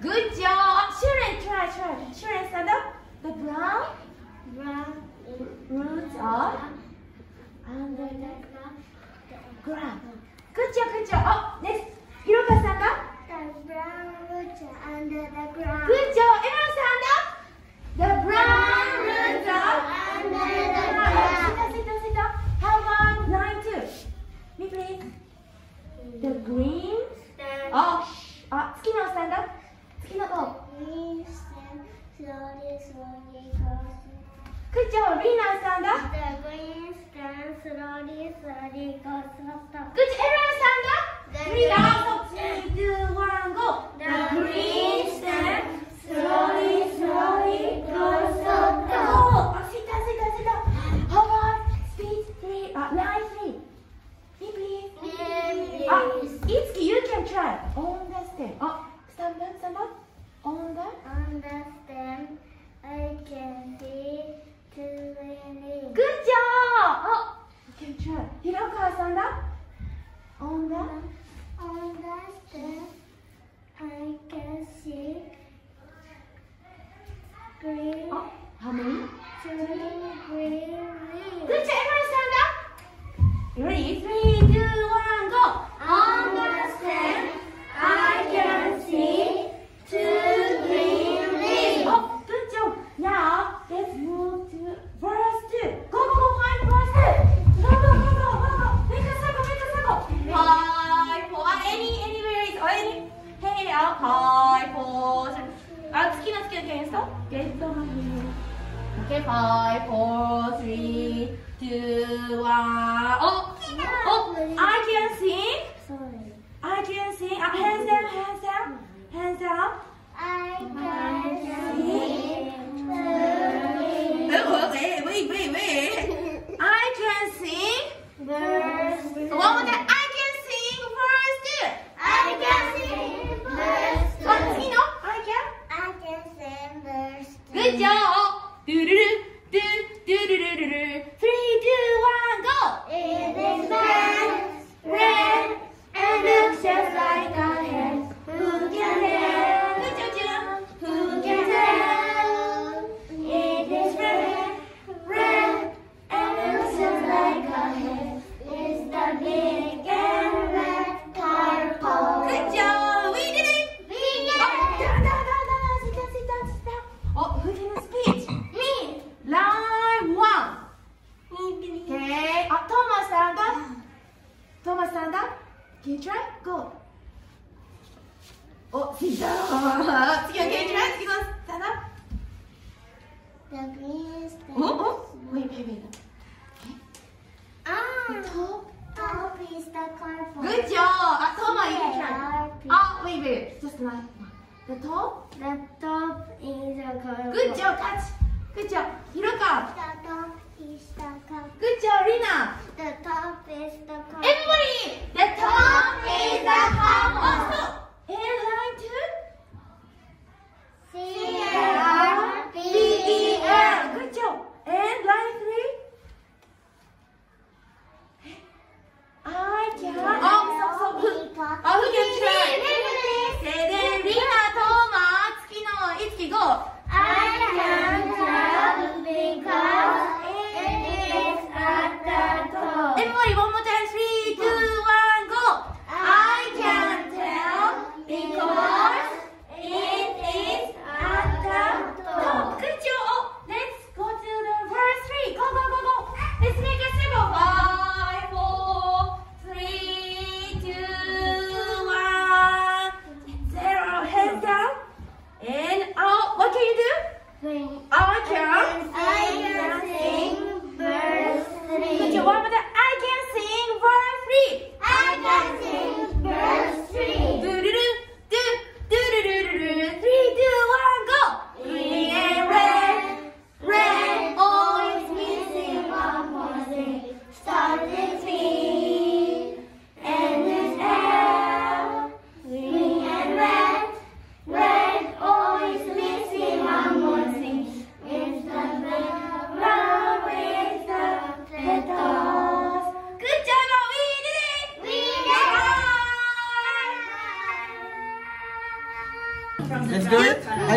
Good job. Children, try, try. Children, stand up. The brown Brown roots are under the ground. Good job, good job. Oh, next. Hiroka, stand up. The brown roots are under the ground. Good job. understand that? The green stands slowly, slowly goes up. Everyone understand. Two, one. Oh, oh, I can sing. Sorry. I can sing. Ah, hands down, hands down, hands down. I can Oh, wait, wait, wait, wait. I can sing. One more time. I can sing first. I can birds. Oh, you know, I can. I can see birds. Good job. Can you try? Go. Oh, sit down. Tsuki, can you try? Tsuki, stand up. The green stem. Oh, oh. Wait, wait, wait. Ah, Top. top is the purple. Good job. Uh, Thomas, you can try. Yeah. Oh, wait, wait. Just one. The top. The top is the purple. Good job, touch. Good job. Hiroka. The top is the purple. Good job, Rina. The top is the. Everybody, the top is the purple.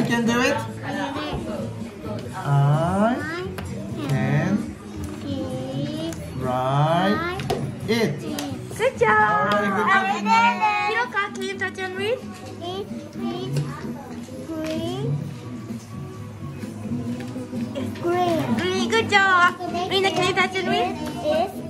Can do it. I can write it. Good job. Alright, good job, And Nina. Hiroka, can you touch and read? Green. Green, good job. Rina, can you touch and read?